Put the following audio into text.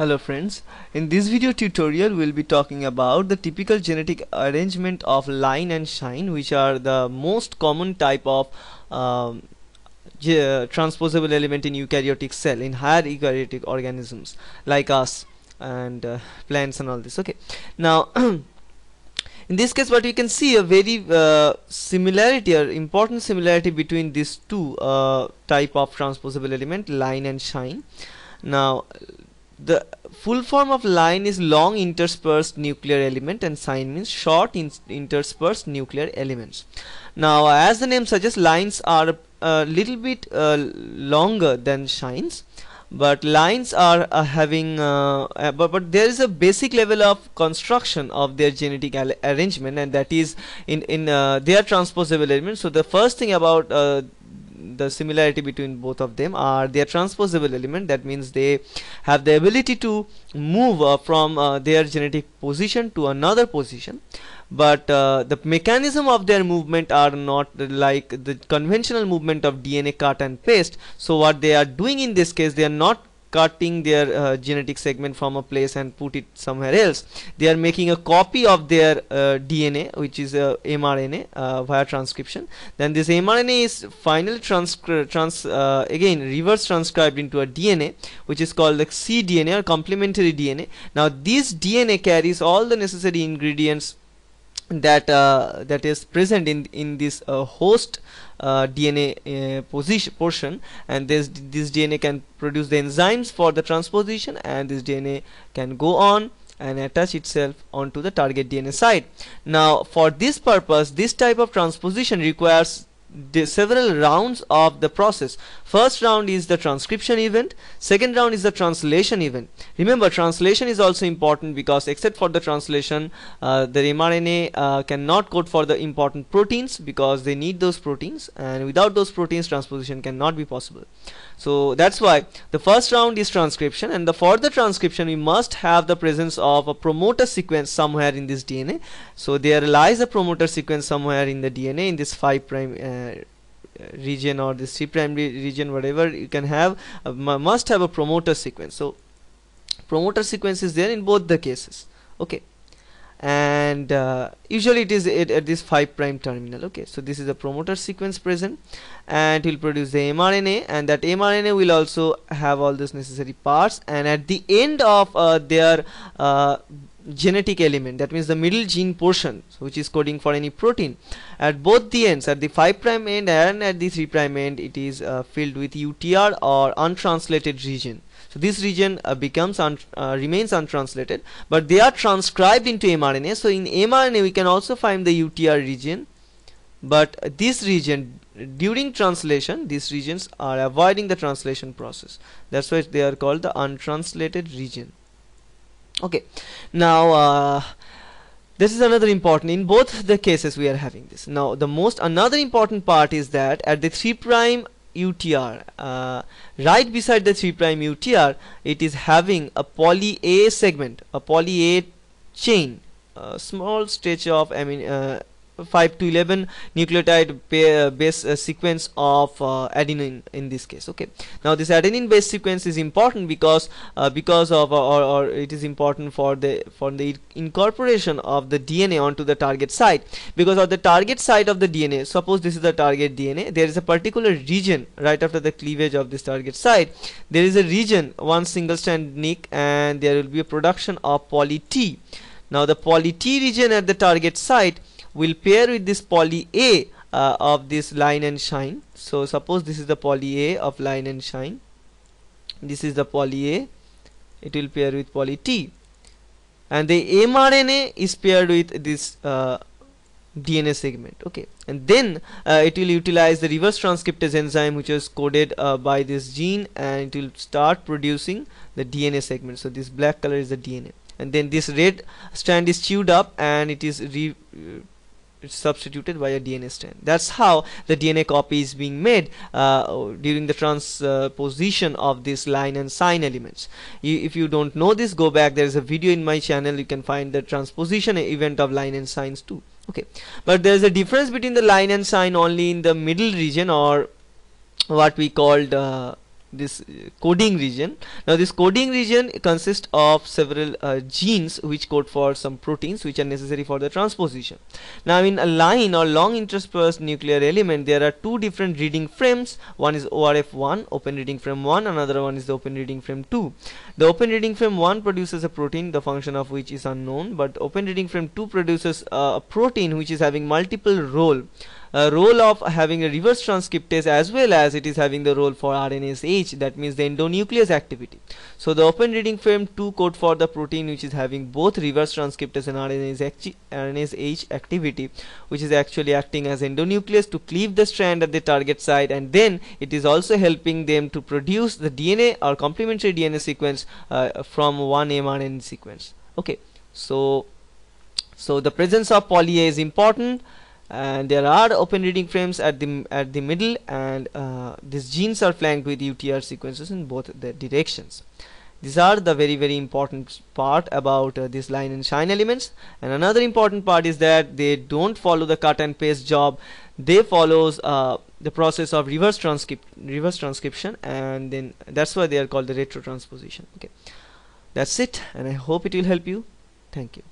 Hello friends, in this video tutorial we'll be talking about the typical genetic arrangement of line and shine which are the most common type of um, transposable element in eukaryotic cell in higher eukaryotic organisms like us and uh, plants and all this. Okay. Now in this case what you can see a very uh, similarity or important similarity between these two uh, type of transposable element line and shine. Now the full form of line is long interspersed nuclear element and sine means short in interspersed nuclear elements. Now as the name suggests lines are a little bit uh, longer than shines but lines are uh, having uh, uh, but, but there is a basic level of construction of their genetic arrangement and that is in in uh, their transposable element so the first thing about uh, the similarity between both of them are their transposable element. That means they have the ability to move uh, from uh, their genetic position to another position. But uh, the mechanism of their movement are not like the conventional movement of DNA cut and paste. So what they are doing in this case they are not cutting their uh, genetic segment from a place and put it somewhere else. They are making a copy of their uh, DNA which is a mRNA uh, via transcription. Then this mRNA is finally trans, trans uh, again reverse transcribed into a DNA which is called the cDNA or complementary DNA now this DNA carries all the necessary ingredients that uh, that is present in in this uh, host uh, DNA position portion. And this this DNA can produce the enzymes for the transposition and this DNA can go on and attach itself onto the target DNA site. Now for this purpose this type of transposition requires several rounds of the process. First round is the transcription event. Second round is the translation event. Remember translation is also important because except for the translation uh, the mRNA uh, cannot code for the important proteins because they need those proteins and without those proteins transposition cannot be possible. So that's why the first round is transcription and the for the transcription we must have the presence of a promoter sequence somewhere in this DNA so there lies a promoter sequence somewhere in the DNA in this 5 prime uh, region or this 3 prime region whatever you can have uh, must have a promoter sequence. So promoter sequence is there in both the cases. Okay. And uh, usually it is at, at, this 5 prime terminal. Okay. So this is a promoter sequence present and it will produce the mRNA and that mRNA will also have all those necessary parts. And at the end of uh, their uh, genetic element that means the middle gene portion which is coding for any protein at both the ends at the 5 prime end and at the 3 prime end it is uh, filled with UTR or untranslated region. So this region uh, becomes un uh, remains untranslated but they are transcribed into mRNA. So in mRNA we can also find the UTR region but this region during translation these regions are avoiding the translation process. That's why they are called the untranslated region. Okay. Now uh, this is another important in both the cases we are having this. Now the most another important part is that at the 3 prime UTR uh, right beside the 3 prime UTR it is having a poly A segment a poly A chain a small stretch of I mean uh, 5 to 11 nucleotide base uh, sequence of uh, adenine in this case okay? Now this adenine base sequence is important because uh, because of or, or it is important for the for the incorporation of the DNA onto the target site. Because of the target site of the DNA suppose this is the target DNA there is a particular region right after the cleavage of this target site. There is a region one single strand nick and there will be a production of poly T. Now the poly T region at the target site will pair with this poly A uh, of this line and shine. So suppose this is the poly A of line and shine. This is the poly A. It will pair with poly T. And the mRNA is paired with this uh, DNA segment. Okay. And then uh, it will utilize the reverse transcriptase enzyme which is coded uh, by this gene and it will start producing the DNA segment. So this black color is the DNA and then this red strand is chewed up and it is re it's substituted by a DNA strand. That's how the DNA copy is being made uh, during the transposition of this line and sine elements. You, if you don't know this, go back. There is a video in my channel. You can find the transposition event of line and shines too. Okay, but there is a difference between the line and sine only in the middle region or what we called uh, this uh, coding region. Now this coding region consists of several uh, genes which code for some proteins which are necessary for the transposition. Now in a line or long interspersed nuclear element there are two different reading frames. One is ORF1 open reading frame 1 another one is the open reading frame 2 the open reading frame 1 produces a protein the function of which is unknown but open reading frame 2 produces uh, a protein which is having multiple role uh, role of having a reverse transcriptase as well as it is having the role for RNase H that means the endonuclease activity. So the open reading frame 2 code for the protein which is having both reverse transcriptase and RNase, RNase H activity which is actually acting as endonuclease to cleave the strand at the target site and then it is also helping them to produce the DNA or complementary DNA sequence uh, from one mRNA sequence. Okay, so so the presence of poly A is important and there are open reading frames at the at the middle and uh, these genes are flanked with UTR sequences in both the directions. These are the very very important part about uh, this line and shine elements. And another important part is that they don't follow the cut and paste job. They follows uh, the process of reverse transcript reverse transcription and then that's why they are called the retro transposition okay. That's it and I hope it will help you. Thank you